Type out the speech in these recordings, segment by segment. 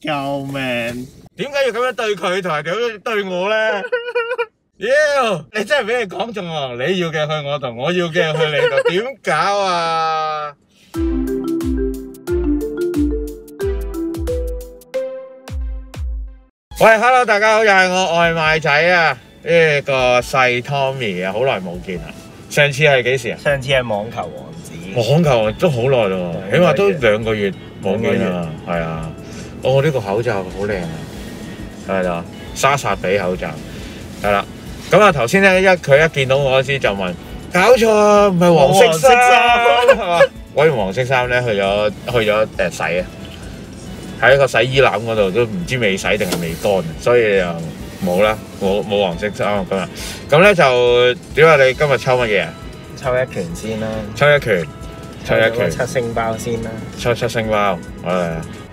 救命！點解要咁樣對佢，同埋點樣對我咧？妖，你真係俾你講中喎！你要嘅去我度，我要嘅去你度，點搞啊？喂，hello，大家好，又係我外賣仔啊！呢個細 Tommy 啊，好耐冇見啦。上次係幾時啊？上次係網球王子，網球都好耐咯，起碼都兩個月冇見兩啦。係啊，哦，呢個口罩好靚啊，係啦，莎莎比口罩，係啦。咁啊，頭先咧一佢一見到我嗰時就問：搞錯啊，唔係黃色衫係嘛？我件黃色衫 咧去咗去咗誒洗啊，喺個洗衣籃嗰度都唔知未洗定係未乾，所以就冇啦，冇冇黃色衫今日。咁咧就點啊？你今日抽乜嘢啊？抽一拳先啦，抽一拳，抽一拳。七星包先啦。抽七星包，誒，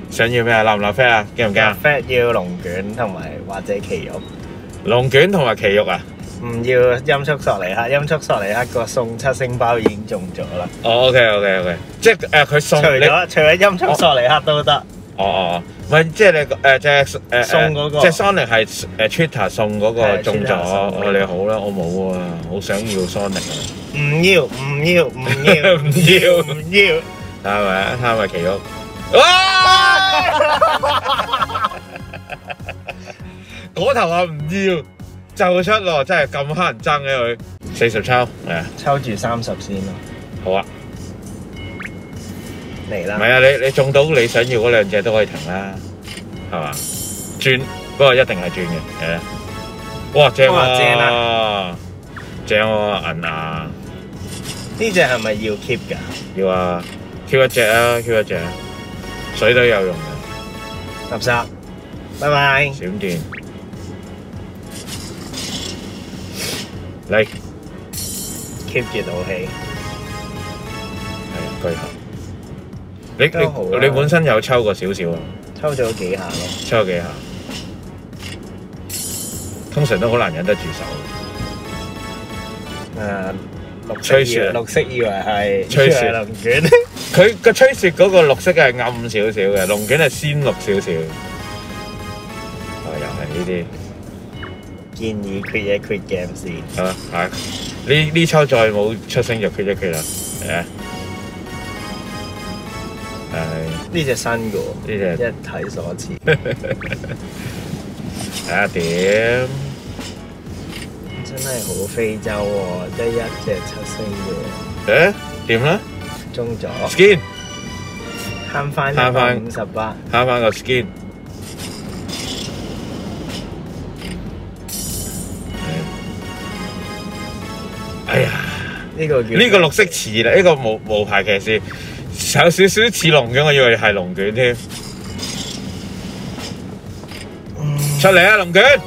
想要咩啊？立唔立啡啊？驚唔驚啊？fat 要龍卷同埋或者奇肉，龍卷同埋奇肉啊？唔要音速索尼克，音速索尼克個送七星包已經中咗啦。哦，OK OK OK，即係誒佢送除咗除咗音速索尼克都得，哦哦，唔係即係你誒即係誒送嗰個即係 Sonic 係誒 Twitter 送嗰個中咗，送嗰個哦你好啦，我冇啊，好想要 Sonic 啊，唔要唔要唔要唔要唔要。係 咪啊？睇下咪奇肉，哇！嗰頭啊唔要就出咯，真係咁黑人憎嘅佢，四十抽係啊，抽住三十先咯，好啊。嚟啦！唔係啊，你你中到你想要嗰兩隻都可以停啦，係嘛？轉，不過一定係轉嘅，係啊。哇，正哇啊，正啊，正喎銀啊，呢只係咪要 keep 㗎？要啊，keep 一隻啊，keep 一隻，水都有用嘅，垃圾，拜拜。閃電，嚟 keep 住到氣，係巨盒。你你你本身有抽過少少啊？抽咗幾下咯。抽咗幾下？通常都好難忍得住手。誒，綠色以為綠色以為係吹雪以為龍卷，佢個吹雪嗰個綠色係暗少少嘅，龍卷係鮮綠少少。啊，又係呢啲建議 quit 一 quit game 先。啲啊，係呢呢抽再冇出聲就 quit 一 quit 啦。誒，係呢只新嘅喎，呢隻一睇所知。睇 下點。真係好非洲喎，得一隻七星嘅誒點咧喎，中咗，？skin 慳翻慳返五十八。慳翻個 skin。哎呀！呢個叫呢個綠色似啦，呢、個無無牌騎士有少少似龍捲，我以為係龍捲添。出嚟啊，龍捲！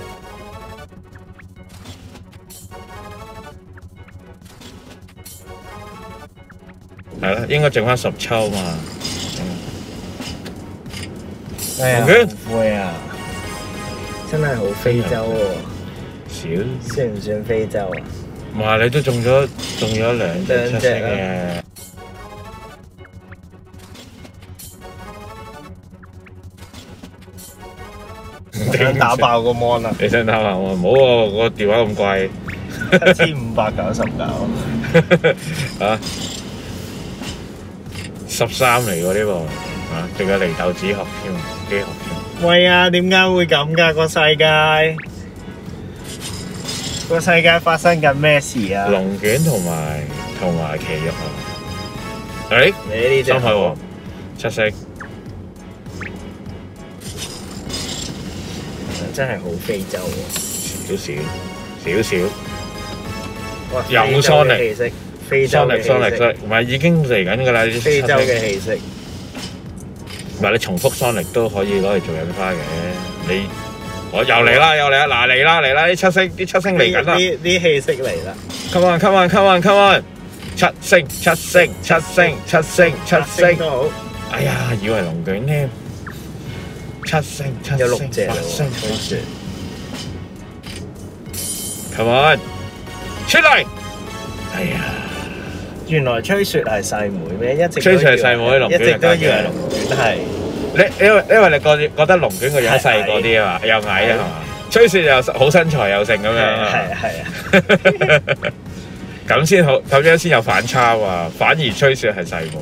係啦，應該剩翻十抽嘛。哎呀，好灰啊！真係好非洲少，喎，算唔算非洲啊？唔係你都中咗中咗兩隻七星嘅。想打爆個 mon 啊！你想打爆我？唔好喎，個電話咁貴。七千五百九十九，啊，十三嚟喎呢部，啊，仲有離豆子殼添，幾殼添。喂啊！點解會咁㗎個世界？個世界發生緊咩事啊？龍卷同埋同埋奇肉啊！誒，你呢只深海王七色，真係好非洲喎！少少少少。哇有非洲嘅 Sonic 氣息，非洲嘅氣 Sonic 息，唔係已經嚟緊㗎啦！啲非洲嘅氣息。唔係你重複 Sonic 都可以攞嚟做印花嘅。你我又嚟啦，又嚟啦，嗱嚟啦嚟啦！啲七星啲七星嚟緊啦！啲啲氣息嚟啦！Come on, come on, come on, come on！七星，七星，七星，七星，七星。都好，哎呀，以為龍捲添。七星，七有六星，隻啦八星，喎，吹雪。Come on，出嚟！哎呀，原來吹雪係細妹咩？一直都吹雪係細妹龍捲以為一直都以為龍捲係。你因為因為你覺覺得龍卷個樣細個啲啊嘛，又矮啊嘛，吹雪又好身材又剩咁樣啊，係係啊，咁先好，咁樣先有反差啊，反而吹雪係細妹。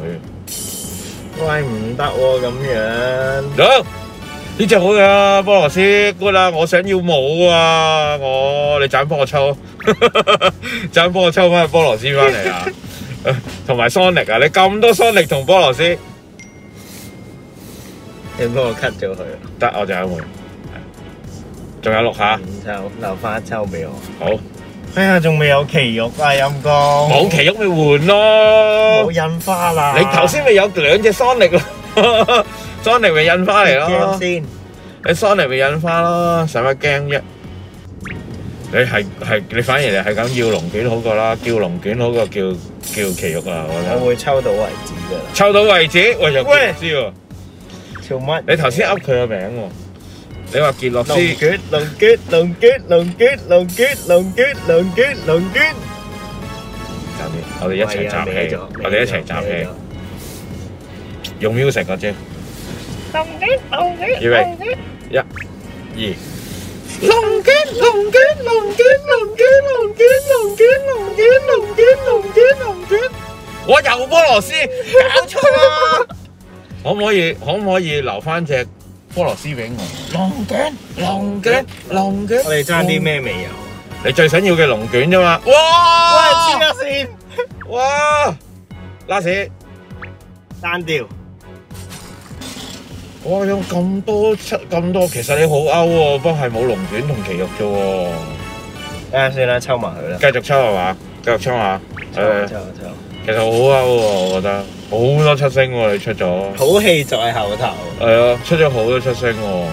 喂唔得喎咁樣，好，呢只好噶，菠蘿絲 good 啦，我想要冇啊，我你盞幫我抽，盞幫我抽翻個菠蘿絲翻嚟啊，同埋 Sonic 啊，你咁多 Sonic 同菠蘿絲，你幫我 cut 咗佢，得我就有一枚，仲有六下，五抽留翻一抽俾我。好，哎呀，仲未有奇玉啊，陰公。冇奇玉咪換咯冇，印花啦。你頭先咪有兩隻 Sonic 咯，Sonic 咪印花嚟咯驚。先，你 Sonic 咪印花咯，使乜驚啫？你係係你反而你係咁要龍卷好過啦，叫龍卷好過叫叫奇玉啊！我覺得我會抽到為止㗎啦。抽到為止，喂又喂唔知喎。做乜？你頭先噏佢個名喎，你話傑洛斯龍卷龍卷龍卷龍卷龍卷龍卷龍卷龍卷。搞掂，我哋一齊集氣，我哋一齊集氣，用 music 嗰招，龍卷龍卷預備龍卷。一、二。龙卷龙卷龙卷龙卷龙卷龙卷龙卷龙卷龙卷龙卷，我又菠蘿絲，搞錯啊！可唔可以可唔可以留翻只菠蘿絲俾我？龙卷龙卷龙卷，我哋争啲？咩未有？你最想要嘅龙卷啫嘛！哇！黐咗線，哇！拉屎！單調。哇！有咁多出咁多，其實你好勾喎，不過係冇龍卷同奇肉啫喎。睇下先啦，抽埋佢啦。繼續抽係嘛？繼續抽下。誒，抽抽抽。其實好勾喎，我覺得好多七星喎，你出咗。好戲在後頭。係啊，出咗好多七星喎。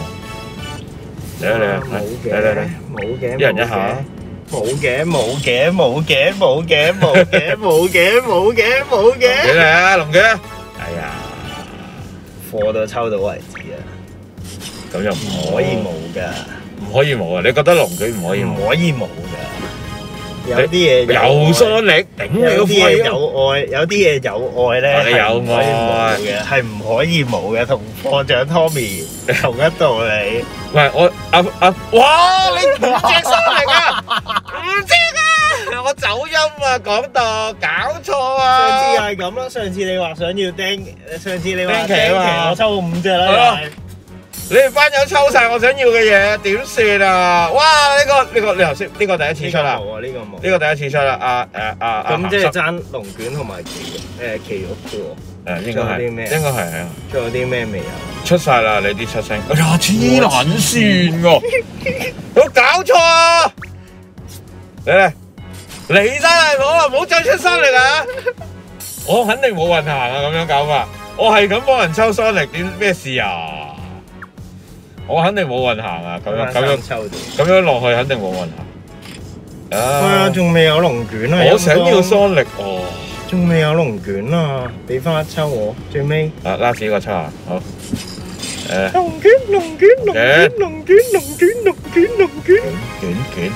嚟啊嚟啊！冇嚟嚟嚟嘅，！冇嘅，一人一下。冇嘅，冇嘅，冇嘅，冇嘅，冇嘅，冇嘅，冇嘅，冇嘅。嚟啊，龍卷！哎呀，貨到抽到為止啊！咁又唔唔可以冇㗎，唔可以冇啊！你覺得龍卷唔可以冇？唔可以冇㗎。有啲嘢有疏力，頂你啲嘢肺啊！有愛，有啲嘢有愛咧哦你有係唔可以冇嘅，係唔可以冇嘅，同課長 Tommy 同一道理。喂，我啊啊，哇！你五隻疏力啊，五隻啊！我走音啊，講到搞錯上次又啊！係咁啦，上次你話想要釘，上次你話釘釘旗啊嘛，我抽五隻係咯啦，你哋班友抽晒我想要嘅嘢，點算啊？哇！呢個呢個你頭先呢個第一次出啦，呢個冇啊，呢個冇。呢個第一次出啦，啊誒啊啊！咁即係鹹濕爭龍卷同埋奇誒奇玉嘅喎，誒應該係仲有啲咩應該係啊，仲有啲咩未有？出晒啦你啲七星，哎呀黐撚線喎，有搞錯啊！嚟嚟嚟晒啦，好啊，唔好再出新嚟啊！我肯定冇運行啊，咁樣搞法，我係咁幫人抽 Sonic，點咩事啊？我肯定冇運行啊，咁樣咁樣抽。咁樣落去肯定冇運行。係啊，啊！仲未有龍卷啊！我想要 Sonic 哦。仲未有龍卷啊！俾翻一抽我，最尾啊，拉屎個抽啊，好。誒，龍卷龍卷龍卷龍卷龍卷龍卷龍卷。卷卷。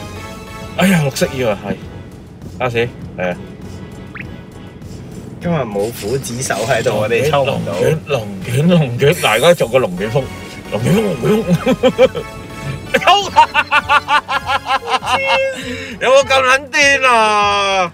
哎呀，綠色要啊，係。拉屎，誒。今日冇虎子手喺度，我哋抽唔到。龙卷，龍卷，龍卷，嗱，而家做個龍捲風，龍捲風，龍捲風。抽有冇咁撚癲啊？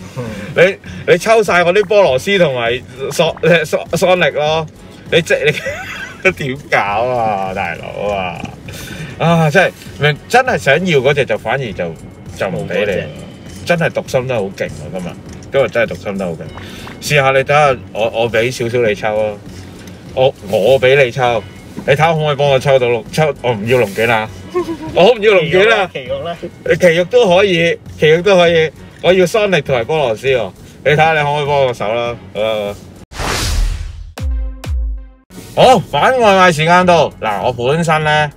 你你抽晒我啲菠蘿絲同埋索誒索索力咯，你即你 點搞啊，大佬啊！啊，真係明真係想要嗰只就反而就就唔俾你，真係讀心得好勁啊！今日今日真係讀心得好勁，試下你睇下我我俾少少你抽啊，我我俾你抽，你睇下可唔可以幫我抽到龍抽？我唔要龍卷啦，我唔要龍卷 啦。奇玉咧，你奇肉都可以，奇肉都可以，我要 Sonic 同埋菠蘿絲喎。你睇下你可唔可以幫我手啦？好反外賣時間到。嗱，我本身咧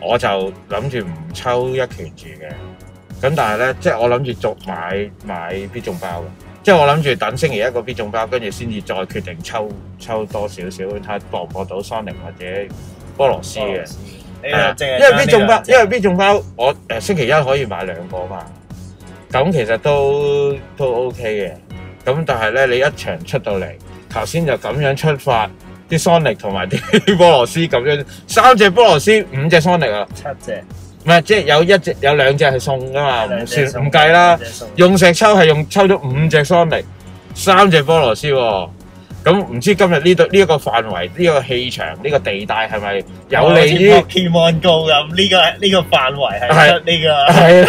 我就諗住唔抽一拳住嘅。咁但係咧，即係我諗住逐買買必中包嘅，即係我諗住等星期一個必中包，跟住先至再決定抽抽多少少，睇下博唔博到 Sonic 或者菠蘿絲嘅。因為必中包，因為必中包，我星期一可以買兩個嘛，咁其實都都 OK 嘅。咁但係咧，你一場出到嚟，頭先就咁樣出發，啲 Sonic 同埋啲菠蘿絲咁樣，三隻菠蘿絲，五隻 Sonic 啊，七隻，唔係即係有一隻有兩隻係送噶嘛，唔算唔計啦用石抽係用抽咗五隻 Sonic，三隻菠蘿絲喎。咁唔知今日呢度呢一個範圍、呢、個氣場、呢、個地帶係咪有利於？Pokemon Go 咁呢個呢個範圍係呢個。係啦，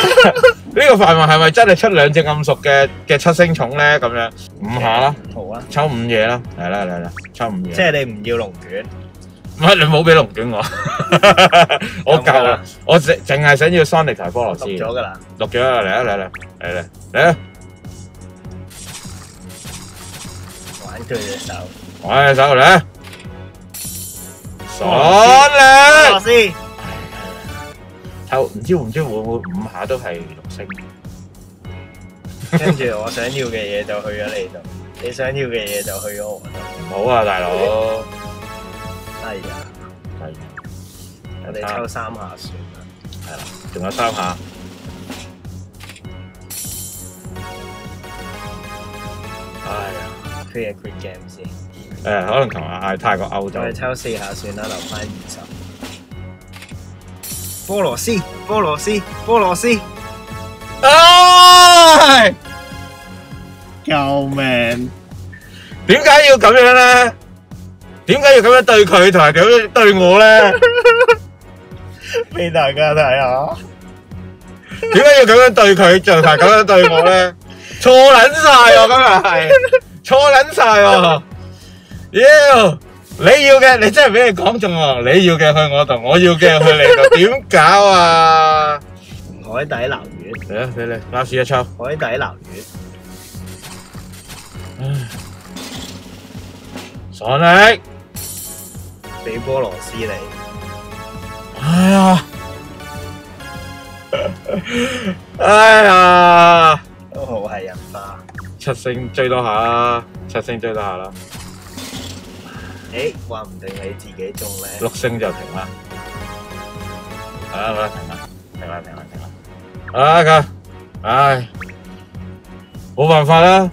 呢個範圍係咪真係出兩隻咁熟嘅嘅七星蟲咧？咁樣。五下啦，好啊，抽五嘢啦，嚟啦嚟啦，抽五嘢。即係你唔要龍卷，唔係你冇俾龍卷我，我夠啦，我淨淨係想要 Sonic 同菠蘿絲。錄咗㗎啦。錄咗啦，嚟啊嚟啦嚟啦嚟！玩佢隻手。玩隻手嚟，Sonic！絲，抽唔知唔知會唔會五下都係跟住我想要嘅嘢就去咗你度，你想要嘅嘢就去咗我度。好啊，大佬。係啊，係我哋抽三下算啦。係啦，仲有三下。哎呀，Create quick game 先，誒，可能琴日嗌泰國歐洲我。哋抽四下算啦，留翻二十。菠蘿絲，菠蘿絲，菠蘿絲，唉，救命！點解要咁樣咧？點解要咁樣對佢同埋咁樣對我咧？俾大家睇下。點解要咁樣對佢，就係咁樣對我咧？錯撚晒喎，今日係錯撚晒喎！妖，你要嘅你真係俾你講中喎，你要嘅去我度，我要嘅去你度，點搞啊？海底撈魚，嚟啊，俾你拉屎一抽。海底撈魚，爽力，俾菠蘿絲你。哎呀，哎呀，都好係人渣。七星追多下啦，七星追多下啦，誒，話唔定你自己中咧。六星就停啦。好啦，好啦，停啦，停啦，停啦，停啦。啊咁，唉，冇辦法啦，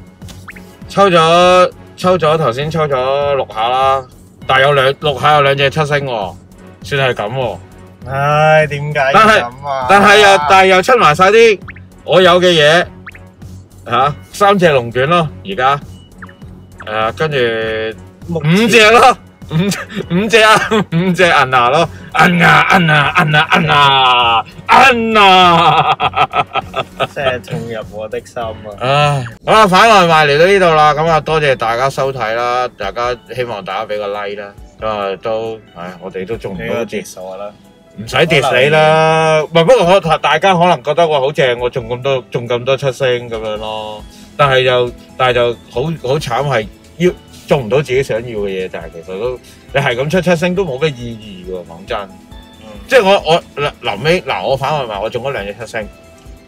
抽咗抽咗頭先抽咗六下啦，但係有兩六下有兩隻七星喎，算係咁喎。唉，點解但係咁啊？但係又但係又出埋晒啲我有嘅嘢吓，三隻龍卷咯，而家誒跟住五隻咯，五五隻啊，五隻銀牙咯，銀牙銀牙銀牙銀牙銀牙，即係痛入我的心啊！唉，好啦，反外賣嚟到呢度啦，咁啊多謝大家收睇啦，大家希望大家俾個 like 啦，咁啊都唉，我哋都中唔到字接。數啦，唔使 diss 你啦，唔係不過我大家可能覺得我好正，我中咁多中咁多七星咁樣咯，但係就但係就好好慘係要中唔到自己想要嘅嘢，但係其實都你係咁出七星都冇咩意義喎，講真，嗯，即係我我臨臨尾嗱我反外賣我中咗兩隻七星，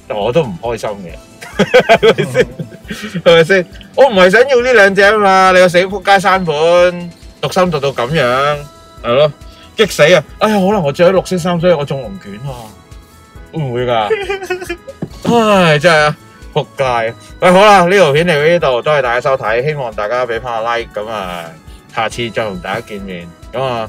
但我都唔開心嘅，係咪先？係咪先？我唔係想要呢兩隻啊嘛，你個死仆街山本，讀心讀到咁樣，係咯。激死啊！哎呀，可能我着咗綠色衫，所以我中龍卷啊，會唔會㗎？唉，真係啊，仆街啊！喂，好啦，呢條片嚟到呢度，多謝大家收睇，希望大家俾翻個 like，咁啊，下次再同大家見面，咁啊，